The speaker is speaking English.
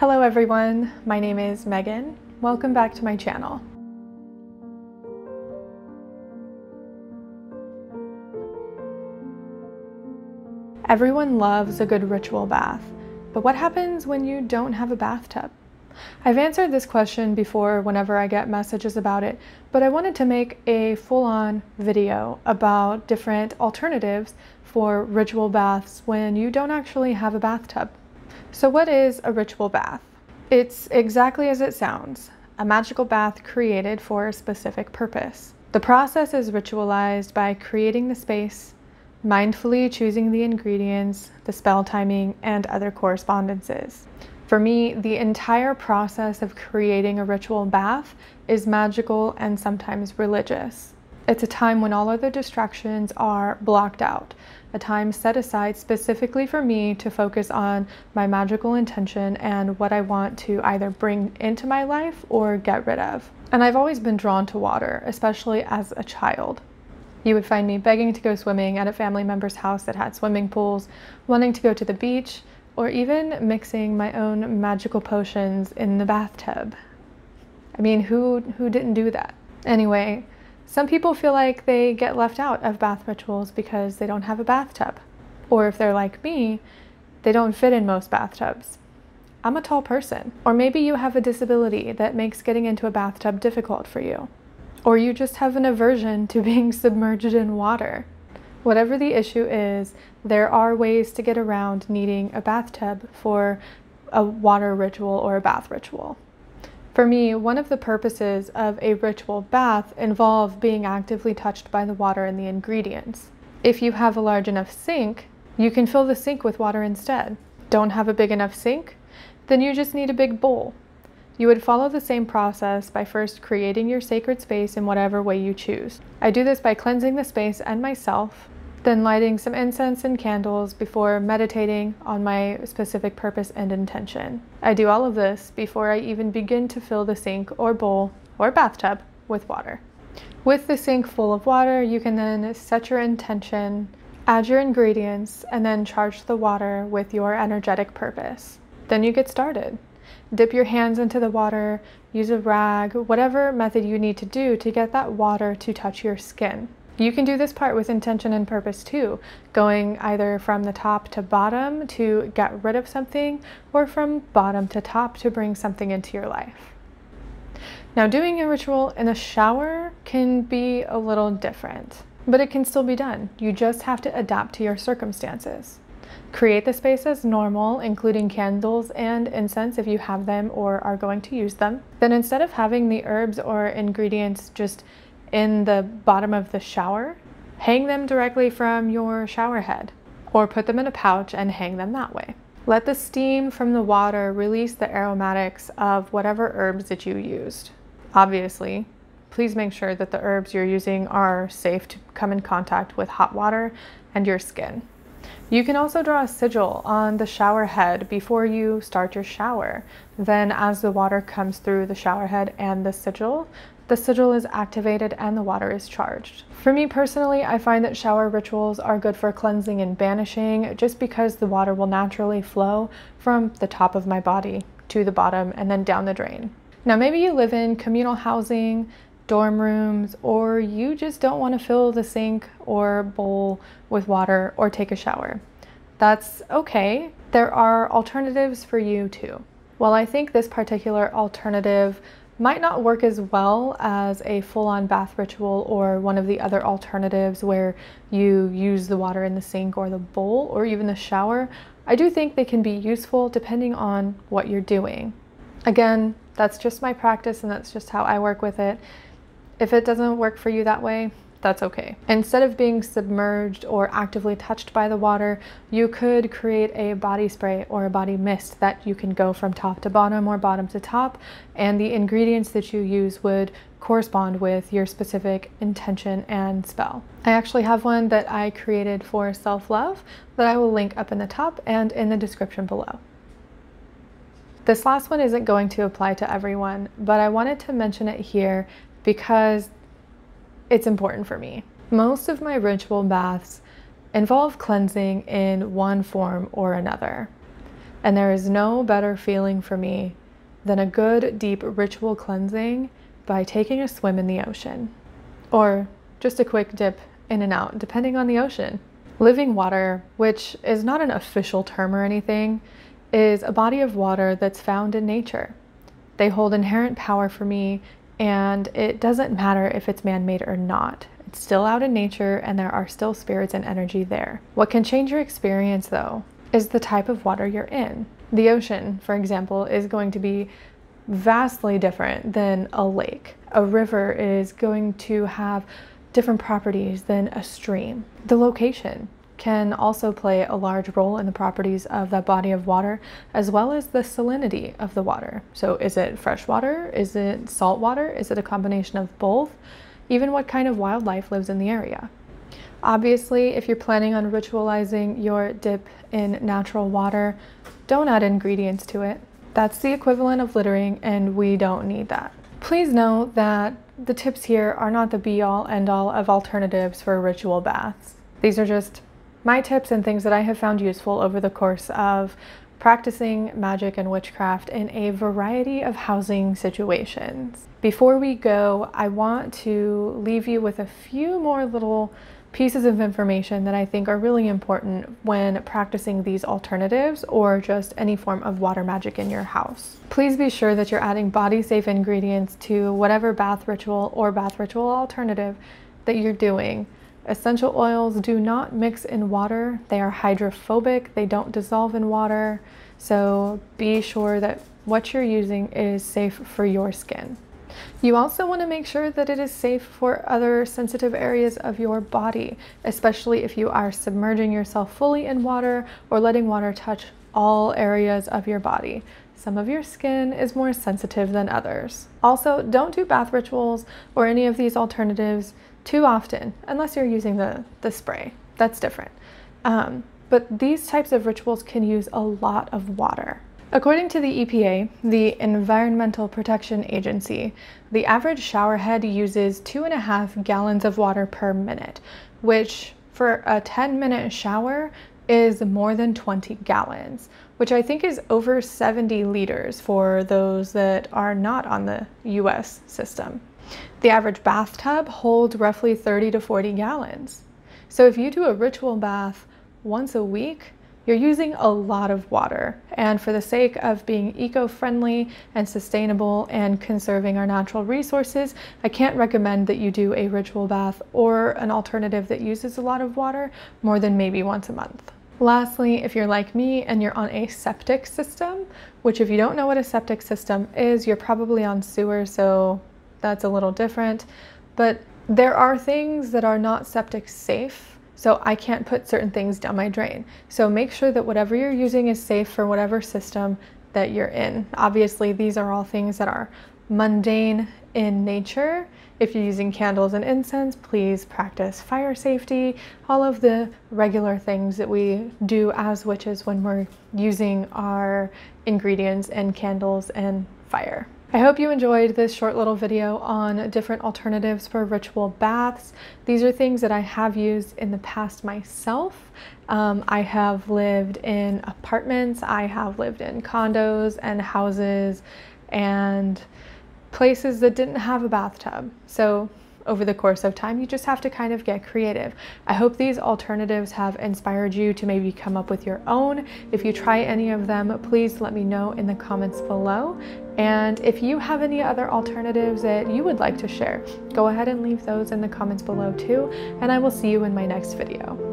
Hello everyone, my name is Megan. Welcome back to my channel. Everyone loves a good ritual bath, but what happens when you don't have a bathtub? I've answered this question before whenever I get messages about it, but I wanted to make a full-on video about different alternatives for ritual baths when you don't actually have a bathtub. So what is a ritual bath? It's exactly as it sounds, a magical bath created for a specific purpose. The process is ritualized by creating the space, mindfully choosing the ingredients, the spell timing, and other correspondences. For me, the entire process of creating a ritual bath is magical and sometimes religious. It's a time when all other distractions are blocked out, a time set aside specifically for me to focus on my magical intention and what I want to either bring into my life or get rid of. And I've always been drawn to water, especially as a child. You would find me begging to go swimming at a family member's house that had swimming pools, wanting to go to the beach, or even mixing my own magical potions in the bathtub. I mean, who, who didn't do that? Anyway, some people feel like they get left out of bath rituals because they don't have a bathtub. Or if they're like me, they don't fit in most bathtubs. I'm a tall person. Or maybe you have a disability that makes getting into a bathtub difficult for you. Or you just have an aversion to being submerged in water. Whatever the issue is, there are ways to get around needing a bathtub for a water ritual or a bath ritual. For me, one of the purposes of a ritual bath involve being actively touched by the water and the ingredients. If you have a large enough sink, you can fill the sink with water instead. Don't have a big enough sink? Then you just need a big bowl. You would follow the same process by first creating your sacred space in whatever way you choose. I do this by cleansing the space and myself, then lighting some incense and candles before meditating on my specific purpose and intention. I do all of this before I even begin to fill the sink or bowl or bathtub with water. With the sink full of water, you can then set your intention, add your ingredients, and then charge the water with your energetic purpose. Then you get started. Dip your hands into the water, use a rag, whatever method you need to do to get that water to touch your skin. You can do this part with intention and purpose too, going either from the top to bottom to get rid of something or from bottom to top to bring something into your life. Now doing a ritual in a shower can be a little different, but it can still be done. You just have to adapt to your circumstances. Create the space as normal, including candles and incense if you have them or are going to use them. Then instead of having the herbs or ingredients just in the bottom of the shower, hang them directly from your shower head or put them in a pouch and hang them that way. Let the steam from the water release the aromatics of whatever herbs that you used. Obviously, please make sure that the herbs you're using are safe to come in contact with hot water and your skin. You can also draw a sigil on the shower head before you start your shower. Then as the water comes through the shower head and the sigil, the sigil is activated and the water is charged. For me personally, I find that shower rituals are good for cleansing and banishing just because the water will naturally flow from the top of my body to the bottom and then down the drain. Now maybe you live in communal housing, dorm rooms, or you just don't want to fill the sink or bowl with water or take a shower. That's okay. There are alternatives for you too. While I think this particular alternative might not work as well as a full-on bath ritual or one of the other alternatives where you use the water in the sink or the bowl or even the shower, I do think they can be useful depending on what you're doing. Again, that's just my practice and that's just how I work with it. If it doesn't work for you that way, that's okay. Instead of being submerged or actively touched by the water, you could create a body spray or a body mist that you can go from top to bottom or bottom to top, and the ingredients that you use would correspond with your specific intention and spell. I actually have one that I created for self-love that I will link up in the top and in the description below. This last one isn't going to apply to everyone, but I wanted to mention it here because it's important for me. Most of my ritual baths involve cleansing in one form or another. And there is no better feeling for me than a good, deep ritual cleansing by taking a swim in the ocean. Or just a quick dip in and out, depending on the ocean. Living water, which is not an official term or anything, is a body of water that's found in nature. They hold inherent power for me, and it doesn't matter if it's man made or not. It's still out in nature, and there are still spirits and energy there. What can change your experience, though, is the type of water you're in. The ocean, for example, is going to be vastly different than a lake. A river is going to have different properties than a stream. The location can also play a large role in the properties of that body of water, as well as the salinity of the water. So, is it fresh water? Is it salt water? Is it a combination of both? Even what kind of wildlife lives in the area. Obviously, if you're planning on ritualizing your dip in natural water, don't add ingredients to it. That's the equivalent of littering, and we don't need that. Please know that the tips here are not the be all end all of alternatives for ritual baths. These are just my tips and things that I have found useful over the course of practicing magic and witchcraft in a variety of housing situations. Before we go, I want to leave you with a few more little pieces of information that I think are really important when practicing these alternatives or just any form of water magic in your house. Please be sure that you're adding body safe ingredients to whatever bath ritual or bath ritual alternative that you're doing. Essential oils do not mix in water. They are hydrophobic. They don't dissolve in water. So be sure that what you're using is safe for your skin. You also want to make sure that it is safe for other sensitive areas of your body, especially if you are submerging yourself fully in water or letting water touch all areas of your body. Some of your skin is more sensitive than others. Also, don't do bath rituals or any of these alternatives too often, unless you're using the, the spray. That's different. Um, but these types of rituals can use a lot of water. According to the EPA, the Environmental Protection Agency, the average shower head uses two and a half gallons of water per minute, which for a 10 minute shower is more than 20 gallons, which I think is over 70 liters for those that are not on the US system. The average bathtub holds roughly 30 to 40 gallons. So if you do a ritual bath once a week, you're using a lot of water. And for the sake of being eco-friendly and sustainable and conserving our natural resources, I can't recommend that you do a ritual bath or an alternative that uses a lot of water more than maybe once a month. Lastly, if you're like me and you're on a septic system, which if you don't know what a septic system is, you're probably on sewer, so that's a little different. But there are things that are not septic safe so I can't put certain things down my drain. So make sure that whatever you're using is safe for whatever system that you're in. Obviously, these are all things that are mundane in nature. If you're using candles and incense, please practice fire safety, all of the regular things that we do as witches when we're using our ingredients and candles and fire. I hope you enjoyed this short little video on different alternatives for ritual baths. These are things that I have used in the past myself. Um, I have lived in apartments, I have lived in condos and houses and places that didn't have a bathtub. So over the course of time. You just have to kind of get creative. I hope these alternatives have inspired you to maybe come up with your own. If you try any of them, please let me know in the comments below. And if you have any other alternatives that you would like to share, go ahead and leave those in the comments below too. And I will see you in my next video.